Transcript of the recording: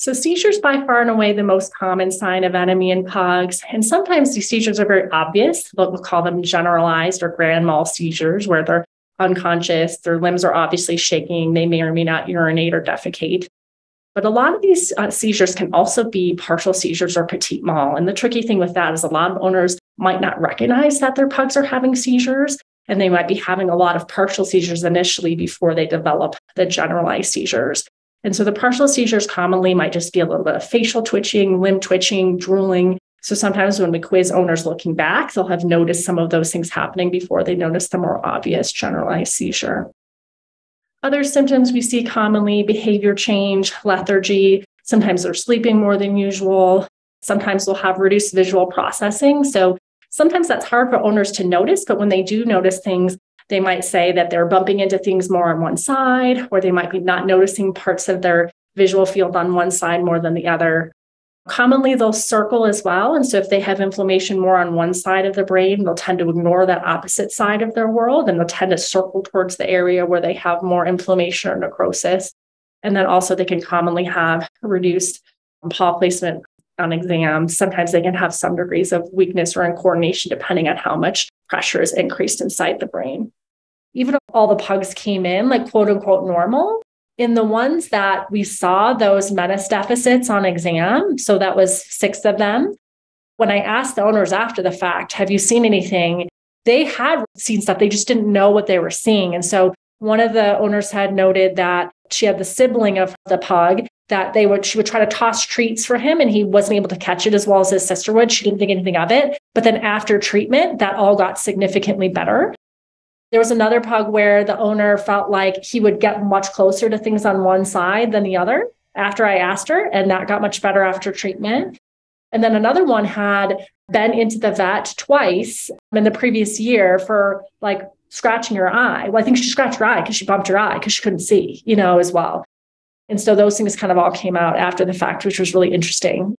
So, seizures by far and away the most common sign of NME in pugs. And sometimes these seizures are very obvious. We'll call them generalized or grand mal seizures, where they're unconscious, their limbs are obviously shaking, they may or may not urinate or defecate. But a lot of these uh, seizures can also be partial seizures or petit mal. And the tricky thing with that is a lot of owners might not recognize that their pugs are having seizures, and they might be having a lot of partial seizures initially before they develop the generalized seizures. And so the partial seizures commonly might just be a little bit of facial twitching, limb twitching, drooling. So sometimes when we quiz owners looking back, they'll have noticed some of those things happening before they notice the more obvious generalized seizure. Other symptoms we see commonly behavior change, lethargy. Sometimes they're sleeping more than usual. Sometimes they'll have reduced visual processing. So sometimes that's hard for owners to notice, but when they do notice things, they might say that they're bumping into things more on one side, or they might be not noticing parts of their visual field on one side more than the other. Commonly, they'll circle as well. And so, if they have inflammation more on one side of the brain, they'll tend to ignore that opposite side of their world and they'll tend to circle towards the area where they have more inflammation or necrosis. And then also, they can commonly have reduced paw placement on exams. Sometimes they can have some degrees of weakness or incoordination, depending on how much pressure is increased inside the brain even if all the pugs came in like quote unquote normal, in the ones that we saw those menace deficits on exam, so that was six of them. When I asked the owners after the fact, have you seen anything? They had seen stuff, they just didn't know what they were seeing. And so one of the owners had noted that she had the sibling of the pug that they would she would try to toss treats for him and he wasn't able to catch it as well as his sister would she didn't think anything of it but then after treatment that all got significantly better there was another pug where the owner felt like he would get much closer to things on one side than the other after I asked her, and that got much better after treatment. And then another one had been into the vet twice in the previous year for like scratching her eye. Well, I think she scratched her eye because she bumped her eye because she couldn't see, you know, as well. And so those things kind of all came out after the fact, which was really interesting.